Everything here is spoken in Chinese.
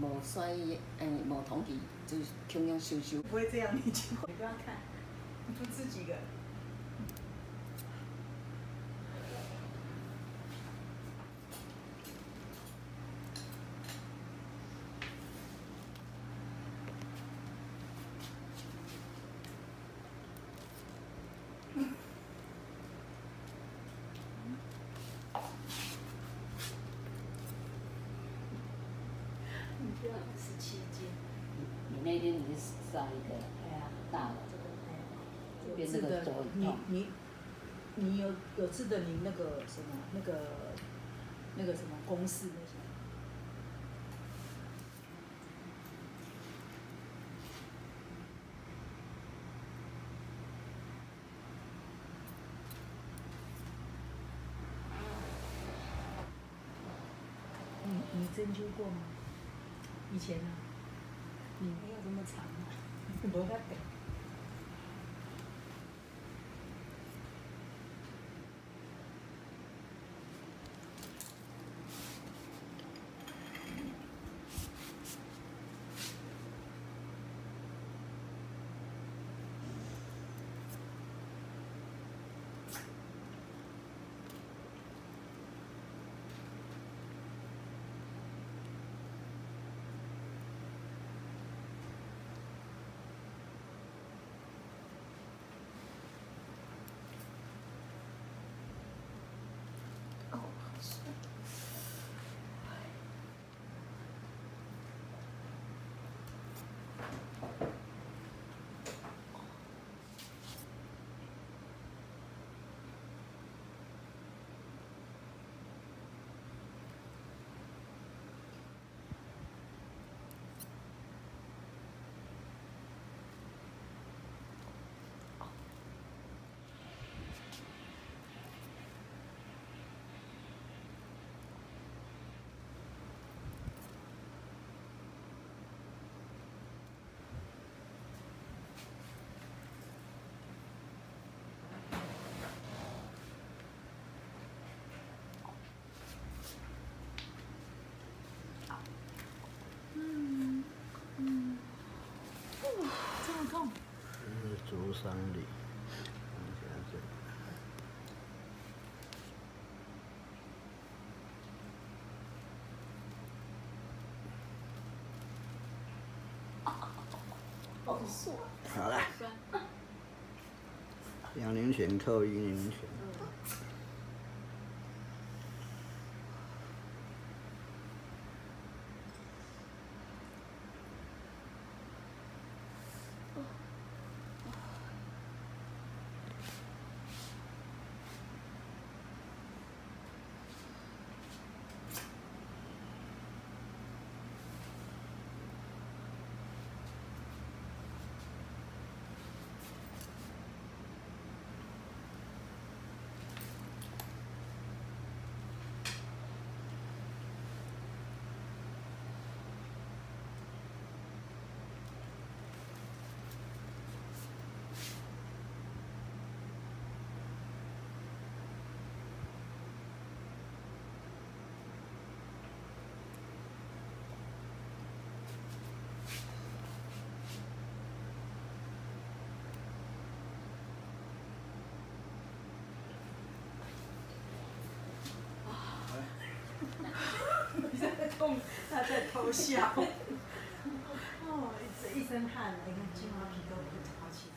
无甩诶，无同期，就是强样收收。不会这样，你就你不要看，你不自己的。十七斤。你那天你是上一个大的，这边这个头你你你有有吃的你那个什么那个那个什么公式那些？你你针灸过吗？以前啊，你没有这么长啊，无得病。竹山里，好了，两零拳扣一零痛，他在偷笑。哦，一一身汗，你看，金毛皮都没脱起。